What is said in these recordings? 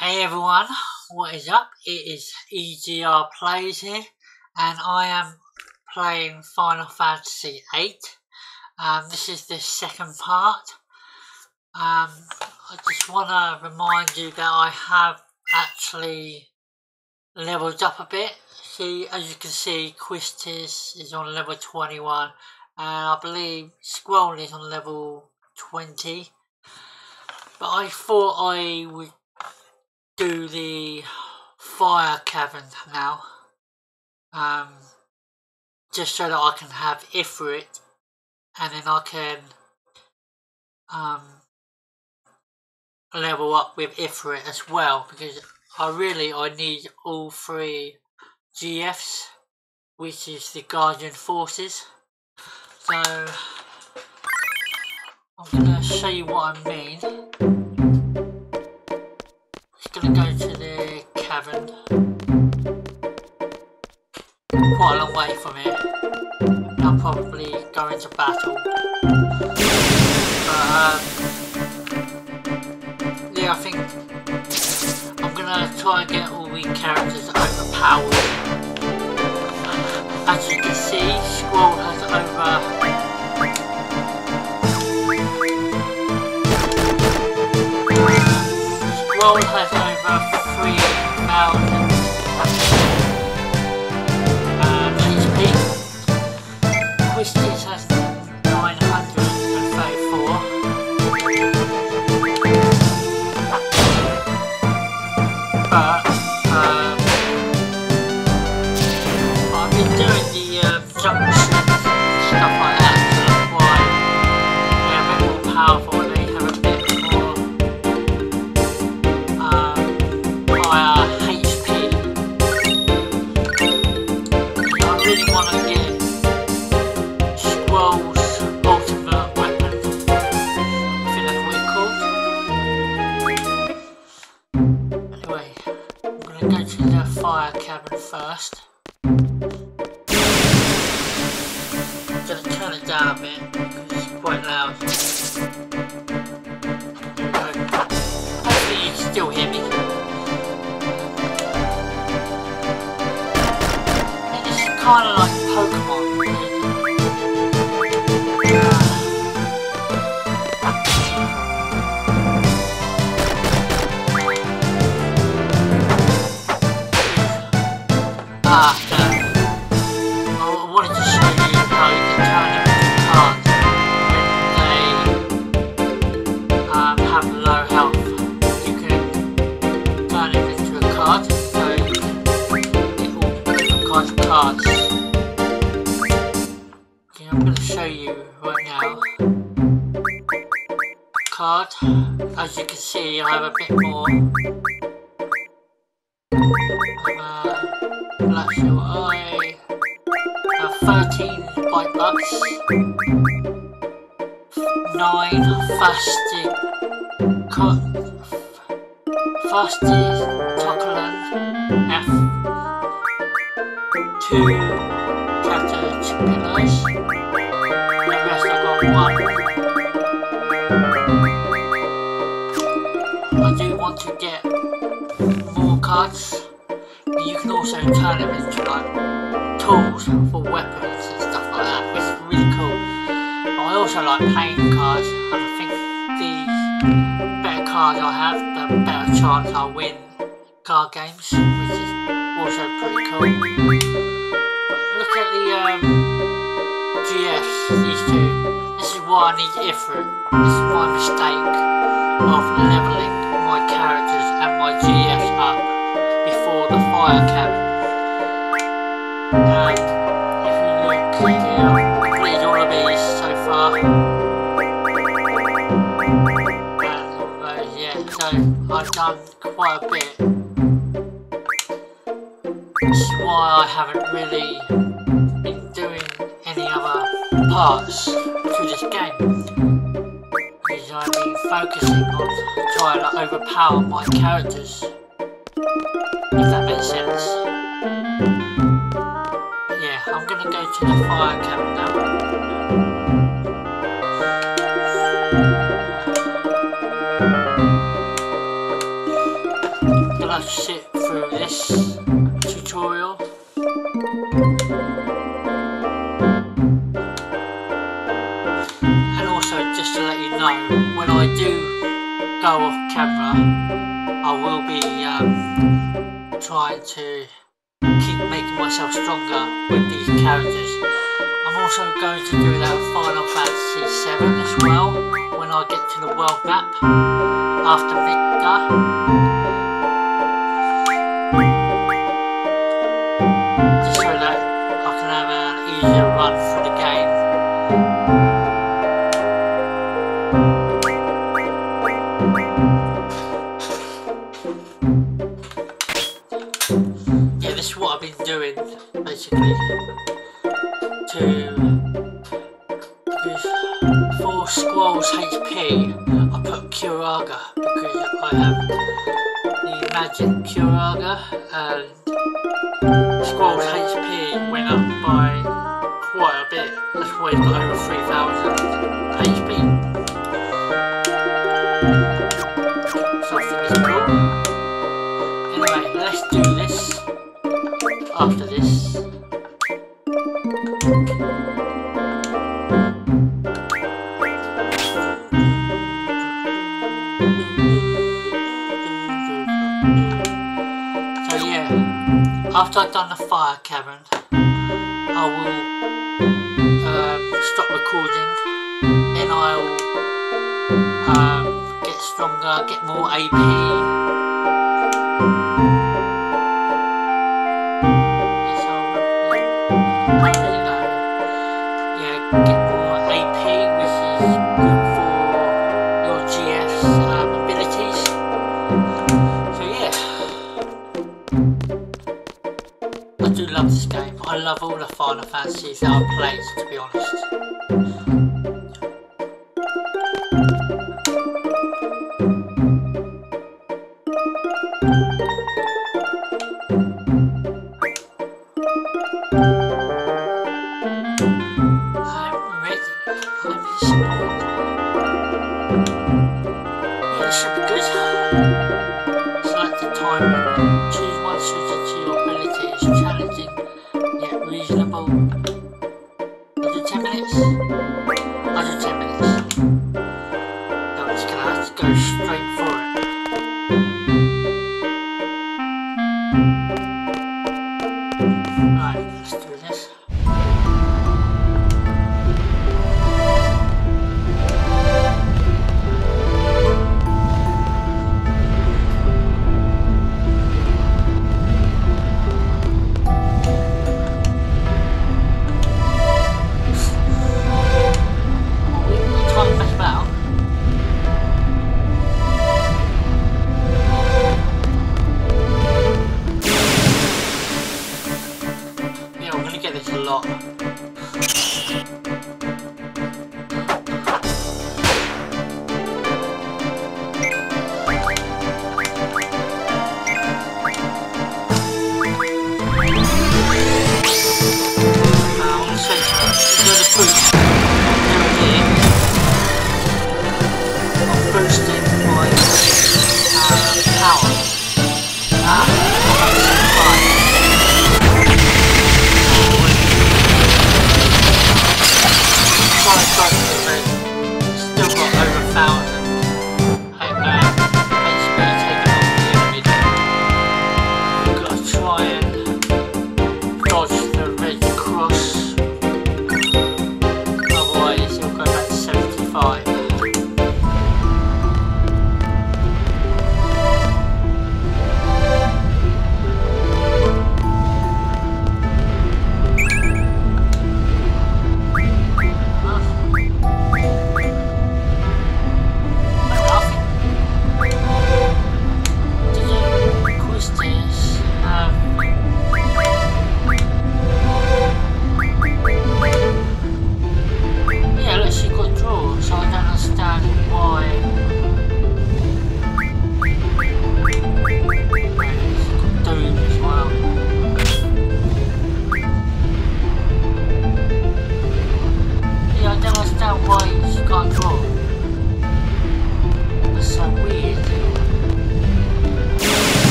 Hey everyone, what is up? It is EGR Plays here, and I am playing Final Fantasy VIII. Um, this is the second part. Um, I just want to remind you that I have actually leveled up a bit. See, as you can see, Quistis is on level 21, and I believe Squall is on level 20. But I thought I would do the fire cavern now. Um, just so that I can have Ifrit and then I can um, level up with Ifrit as well because I really I need all three GFs which is the Guardian Forces so I'm gonna show you what I mean gonna go to the cavern. Quite a long way from it I'll probably go into battle. But um, yeah I think I'm gonna try and get all the characters overpowered. As you can see Squall has over Squall has over 3,000 um, HP. Quistis has 934. But Card. As you can see, I have a bit more. Uh, Black Shield Eye. Uh, 13 Bite Bugs. 9 Fasted. Co- Fasted weapons and stuff like that, is really cool. I also like playing cards, I think the better cards I have, the better chance I'll win card games, which is also pretty cool. Look at the um, GFs, these two. This is why I need Ifrit. This is my mistake of leveling my characters and my GFs up before the fire cavern. And So far. Uh, yeah, so I've done quite a bit. This is why I haven't really been doing any other parts to this game. Because I've been focusing on trying to overpower my characters. If that makes sense. Gonna go to the fire cavern now. much sit through this tutorial. And also just to let you know, when I do go off camera, I will be um, trying to myself stronger with these characters. I'm also going to do that Final Fantasy 7 as well when I get to the world map after Midgar. This is what I've been doing basically to for Squall's HP I put Curaga because I have the magic Curaga and Squall's HP went up by quite a bit. That's why he's got over 3000 do love this game. I love all the Final Fantasies that I've played, to be honest.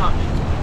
One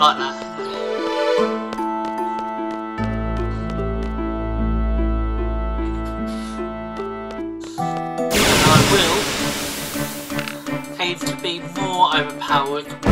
that. I will aim to be more overpowered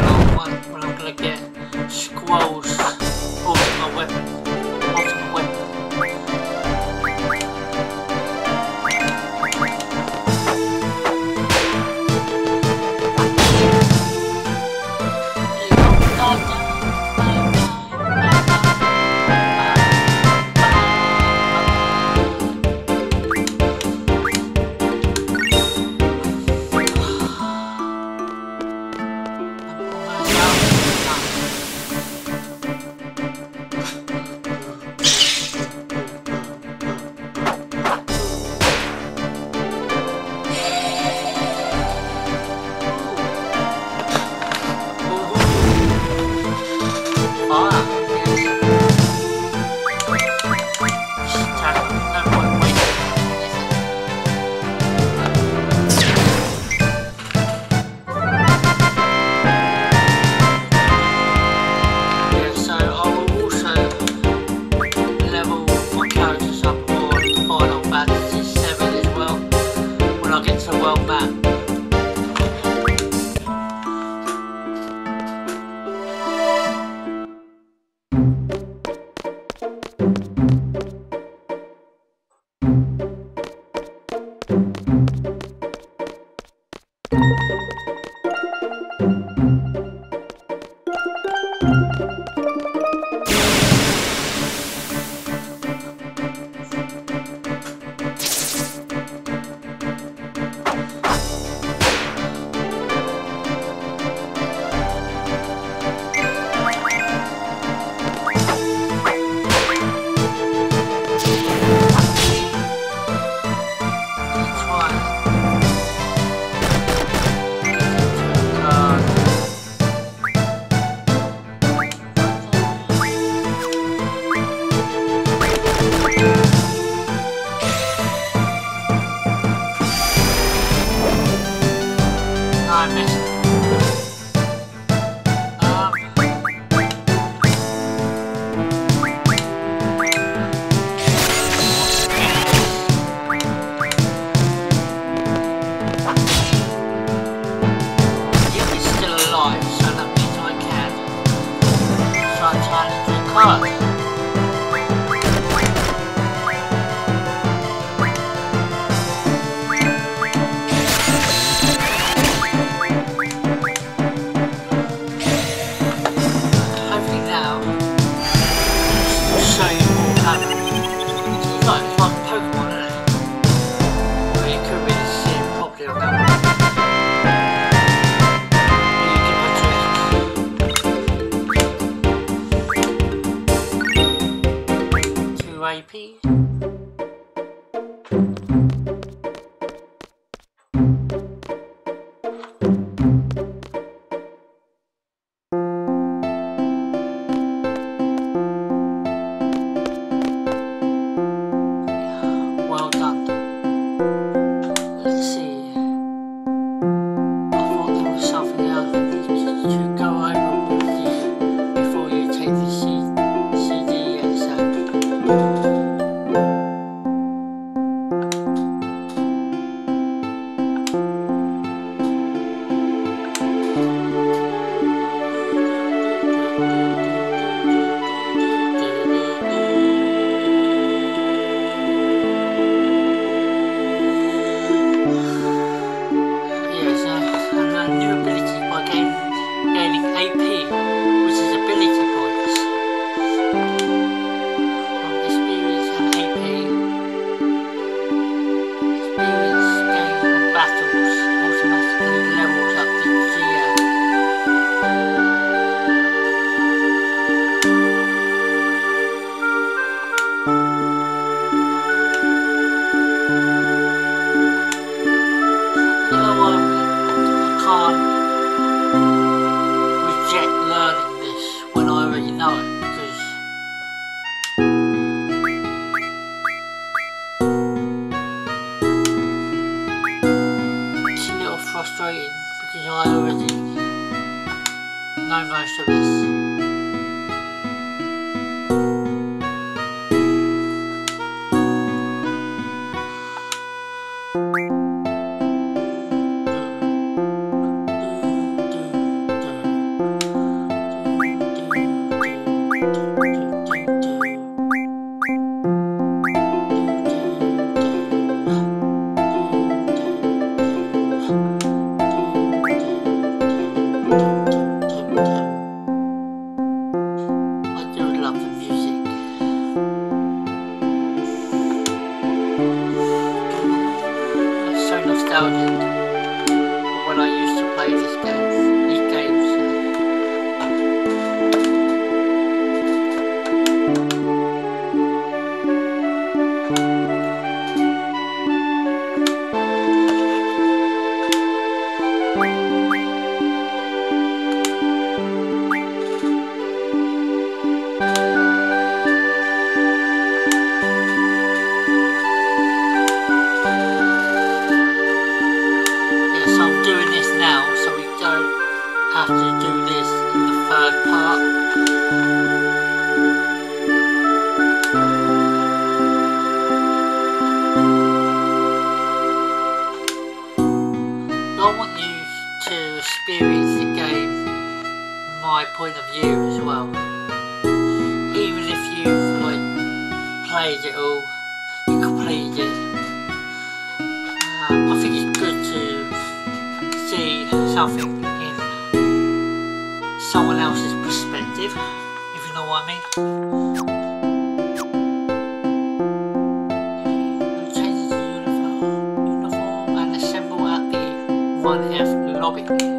Nine Vice someone else's perspective, if you know what I mean. Change uniform, uniform and assemble at the 1F lobby.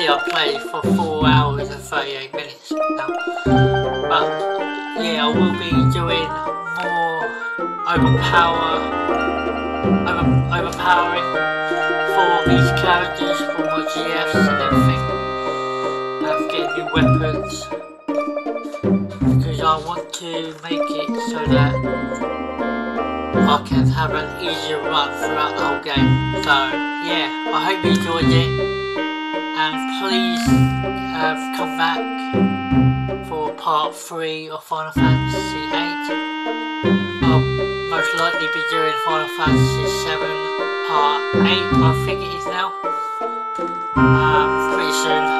See, I played for 4 hours and 38 minutes now. But yeah, I will be doing more overpower, over, overpowering for these characters, for my GFs and everything. Um, getting new weapons because I want to make it so that I can have an easier run throughout the whole game. So yeah, I hope you enjoyed it, and please um, come back for part three of Final Fantasy VIII. I'll most likely be doing Final Fantasy VII Part 8, I think it is now. Um, pretty soon.